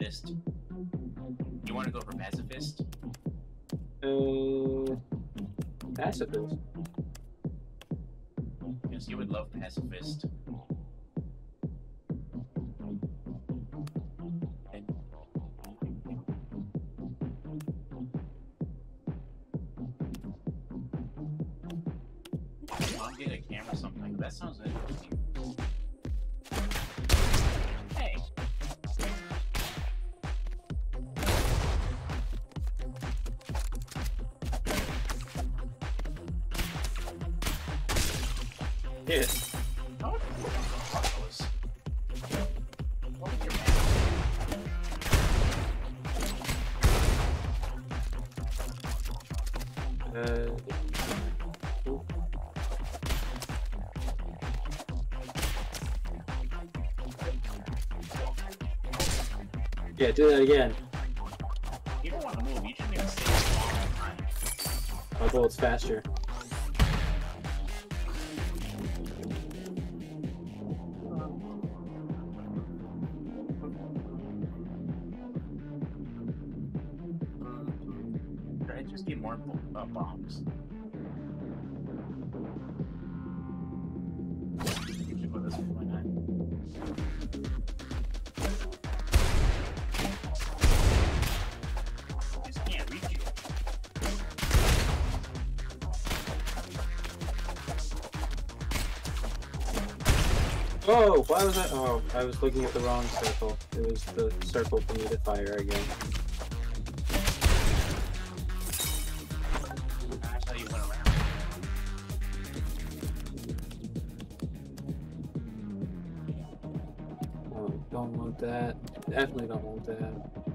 pacifist? You want to go for pacifist? Uh, pacifist. Yes, you would love pacifist. I'll get a camera or something. That sounds interesting. Yeah, do that again. You don't want to move. You shouldn't even stay there all the time. My bullet's faster. Can't reach you. Oh, why was I? Oh, I was looking at the wrong circle. It was the circle for me to fire again. That. Definitely don't want that.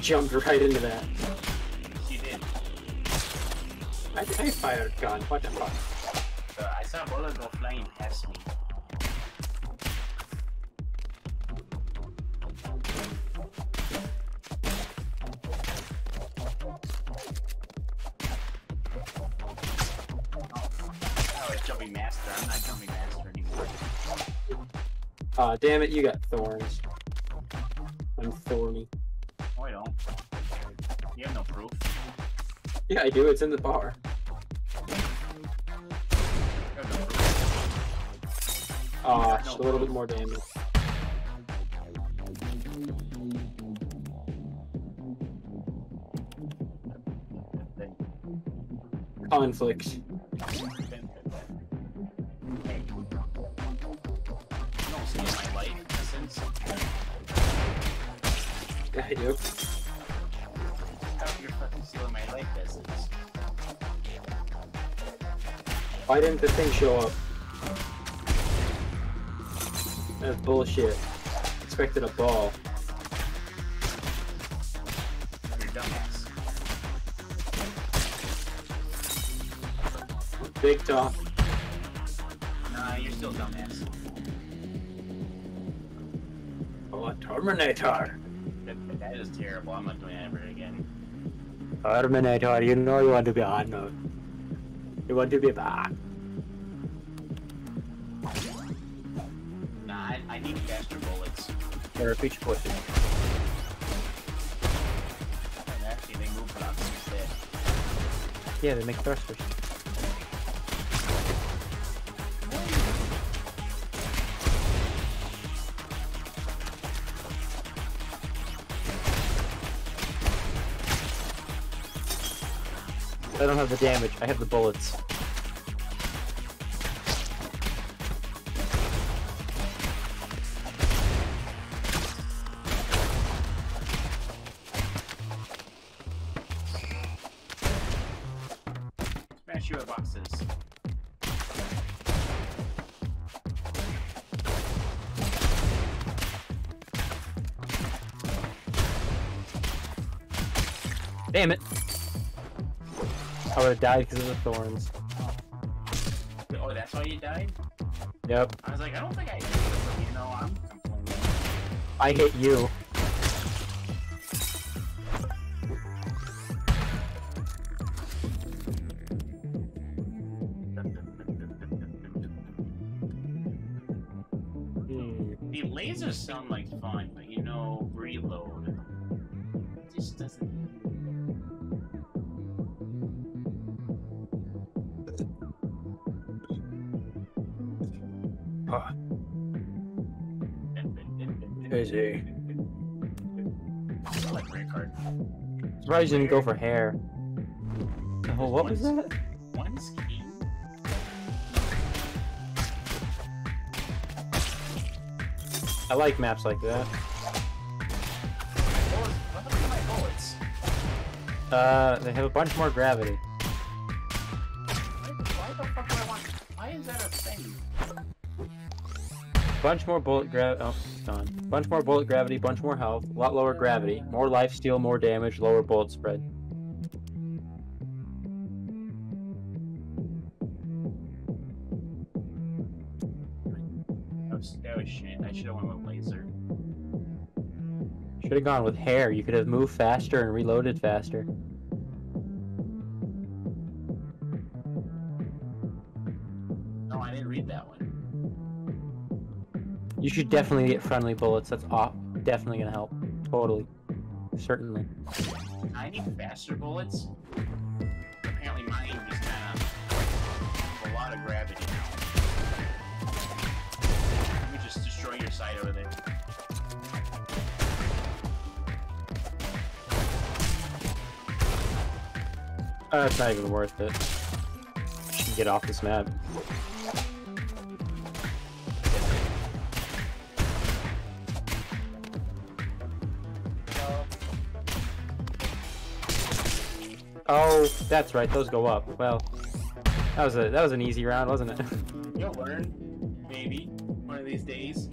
Jumped right into that. She did. I, I fired a gun. What the fuck? Uh, I saw a bullet go flying past me. Oh, it's jumping master. I'm not jumping master anymore. Ah, damn it, you got thorns. I'm thorny. I don't. You have no proof. Yeah, I do. It's in the bar. No. Ah, No a little bit more damage. Conflict. Hey. You life essence? Why didn't the thing show up? That's bullshit. Expected a ball. You're dumbass. Big talk. Nah, you're still dumbass. Oh, Terminator. That, that is terrible. I'm not doing that ever. Terminator, you know you want to be Arnold. You want to be back. Nah, I, I need faster bullets. Or a peach pussy. And actually, they move blocks instead. Yeah, they make thrusters. I don't have the damage, I have the bullets. Smash boxes. Damn it. I would have died because of the thorns. Oh, that's why you died? Yep. I was like, I don't think I hit you, you know, I'm complaining. I hit you. Hmm. The lasers sound like fun, but you know, reload. It just doesn't. Ah. Crazy. I like. Surprised you didn't go for hair. Oh, what was that? One's key. I like maps like that. Bullets. What happened to my bullets? Uh, they have a bunch more gravity. Bunch more bullet grav. Oh, gone. Bunch more bullet gravity. Bunch more health. A lot lower gravity. More life steal. More damage. Lower bullet spread. Oh, that was, oh, shit. I should have went with laser. Should have gone with hair. You could have moved faster and reloaded faster. No, I didn't read that one. You should definitely get friendly bullets. That's off. Definitely gonna help. Totally. Certainly. I need faster bullets. Apparently mine just kind of a lot of gravity now. Let me just destroy your side over there. Uh, it's not even worth it. Should get off this map. Oh, that's right. Those go up. Well, that was a that was an easy round, wasn't it? You'll learn, maybe, one of these days.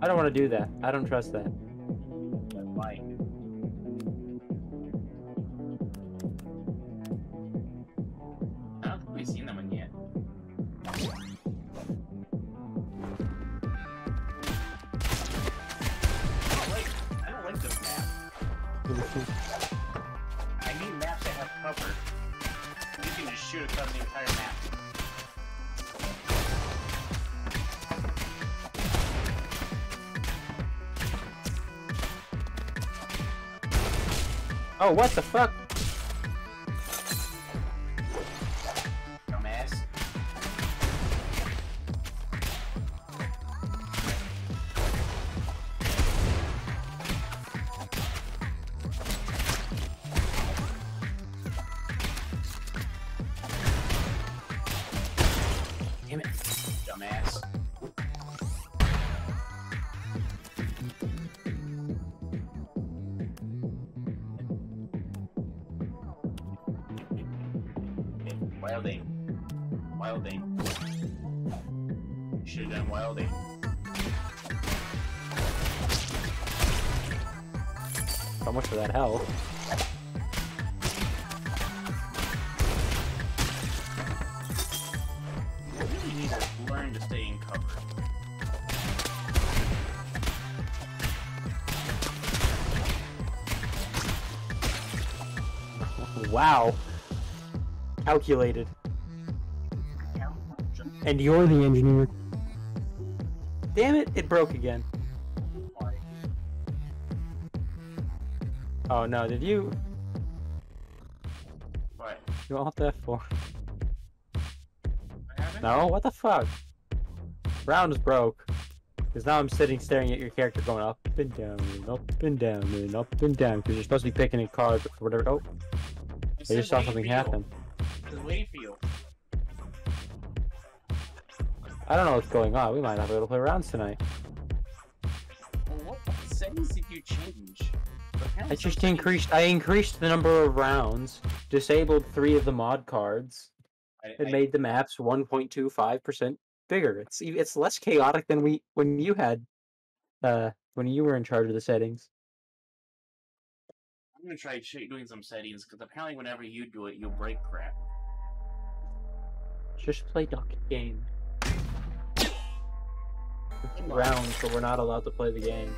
I don't want to do that. I don't trust that. Shoot across the entire map. Oh, what the fuck? Wilding. Wilding. Should have done wilding. How much for that health? You need to learn to stay in cover. Wow. Calculated. And you're the engineer. Damn it, it broke again. Oh no, did you? What? You want that for? No, what the fuck? Round is broke. Because now I'm sitting staring at your character going up and down and up and down and up and down. Because you're supposed to be picking a card or whatever. Oh, I I just saw something for you. happen. I was waiting for you. I don't know what's going on. We might not be able to play rounds tonight. Well, what settings did you change? I just increased. I increased the number of rounds, disabled three of the mod cards, I, and I- made the maps 1.25 percent bigger. It's it's less chaotic than we when you had uh when you were in charge of the settings. I'm gonna try doing some settings because apparently whenever you do it, you'll break crap. Just play duck game. It's round, so we're not allowed to play the game.